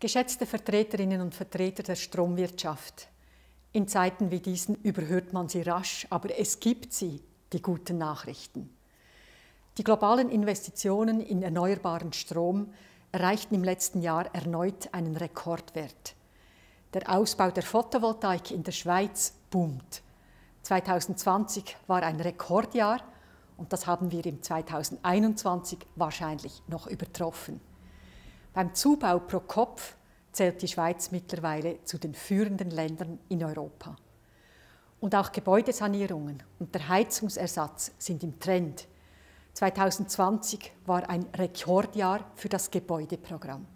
Geschätzte Vertreterinnen und Vertreter der Stromwirtschaft, in Zeiten wie diesen überhört man sie rasch, aber es gibt sie, die guten Nachrichten. Die globalen Investitionen in erneuerbaren Strom erreichten im letzten Jahr erneut einen Rekordwert. Der Ausbau der Photovoltaik in der Schweiz boomt. 2020 war ein Rekordjahr und das haben wir im 2021 wahrscheinlich noch übertroffen. Beim Zubau pro Kopf zählt die Schweiz mittlerweile zu den führenden Ländern in Europa. Und auch Gebäudesanierungen und der Heizungsersatz sind im Trend. 2020 war ein Rekordjahr für das Gebäudeprogramm.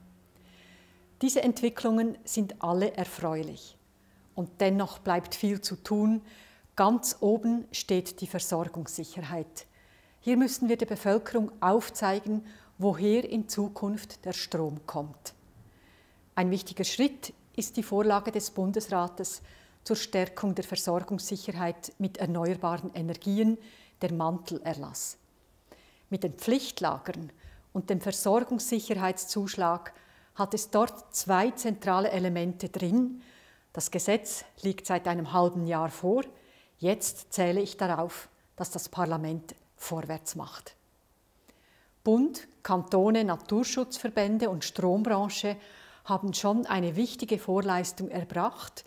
Diese Entwicklungen sind alle erfreulich. Und dennoch bleibt viel zu tun. Ganz oben steht die Versorgungssicherheit. Hier müssen wir der Bevölkerung aufzeigen, woher in Zukunft der Strom kommt. Ein wichtiger Schritt ist die Vorlage des Bundesrates zur Stärkung der Versorgungssicherheit mit erneuerbaren Energien, der Mantelerlass. Mit den Pflichtlagern und dem Versorgungssicherheitszuschlag hat es dort zwei zentrale Elemente drin. Das Gesetz liegt seit einem halben Jahr vor. Jetzt zähle ich darauf, dass das Parlament vorwärts macht. Bund, Kantone, Naturschutzverbände und Strombranche haben schon eine wichtige Vorleistung erbracht.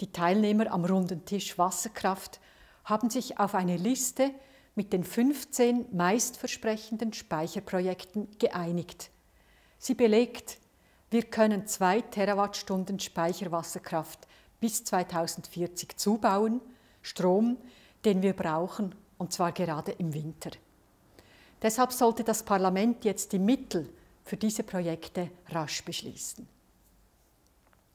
Die Teilnehmer am runden Tisch Wasserkraft haben sich auf eine Liste mit den 15 meistversprechenden Speicherprojekten geeinigt. Sie belegt, wir können zwei Terawattstunden Speicherwasserkraft bis 2040 zubauen, Strom, den wir brauchen, und zwar gerade im Winter. Deshalb sollte das Parlament jetzt die Mittel für diese Projekte rasch beschließen.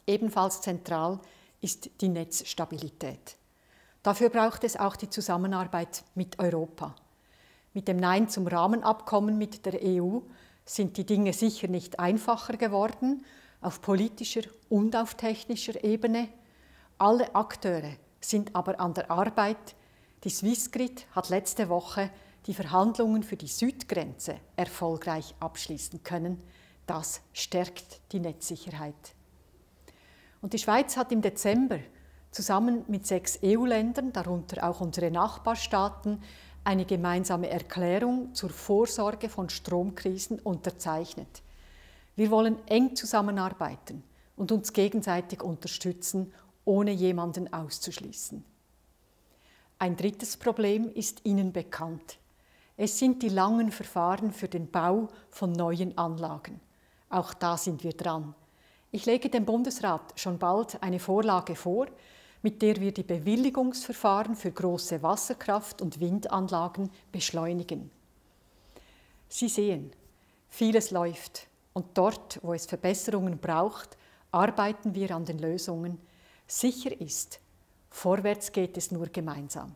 Ebenfalls zentral ist die Netzstabilität. Dafür braucht es auch die Zusammenarbeit mit Europa. Mit dem Nein zum Rahmenabkommen mit der EU sind die Dinge sicher nicht einfacher geworden, auf politischer und auf technischer Ebene. Alle Akteure sind aber an der Arbeit, die Swissgrid hat letzte Woche die Verhandlungen für die Südgrenze erfolgreich abschließen können. Das stärkt die Netzsicherheit. Und die Schweiz hat im Dezember zusammen mit sechs EU-Ländern, darunter auch unsere Nachbarstaaten, eine gemeinsame Erklärung zur Vorsorge von Stromkrisen unterzeichnet. Wir wollen eng zusammenarbeiten und uns gegenseitig unterstützen, ohne jemanden auszuschließen. Ein drittes Problem ist Ihnen bekannt. Es sind die langen Verfahren für den Bau von neuen Anlagen. Auch da sind wir dran. Ich lege dem Bundesrat schon bald eine Vorlage vor, mit der wir die Bewilligungsverfahren für große Wasserkraft- und Windanlagen beschleunigen. Sie sehen, vieles läuft und dort, wo es Verbesserungen braucht, arbeiten wir an den Lösungen. Sicher ist, Vorwärts geht es nur gemeinsam.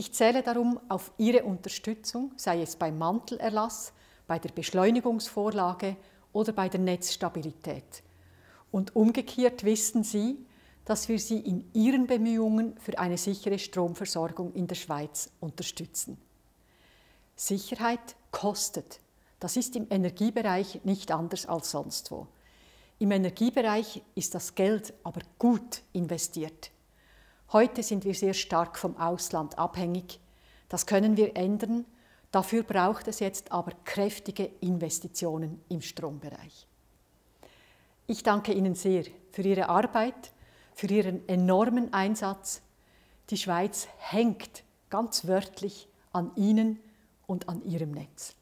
Ich zähle darum auf Ihre Unterstützung, sei es beim Mantelerlass, bei der Beschleunigungsvorlage oder bei der Netzstabilität. Und umgekehrt wissen Sie, dass wir Sie in Ihren Bemühungen für eine sichere Stromversorgung in der Schweiz unterstützen. Sicherheit kostet. Das ist im Energiebereich nicht anders als sonst wo. Im Energiebereich ist das Geld aber gut investiert. Heute sind wir sehr stark vom Ausland abhängig. Das können wir ändern. Dafür braucht es jetzt aber kräftige Investitionen im Strombereich. Ich danke Ihnen sehr für Ihre Arbeit, für Ihren enormen Einsatz. Die Schweiz hängt ganz wörtlich an Ihnen und an Ihrem Netz.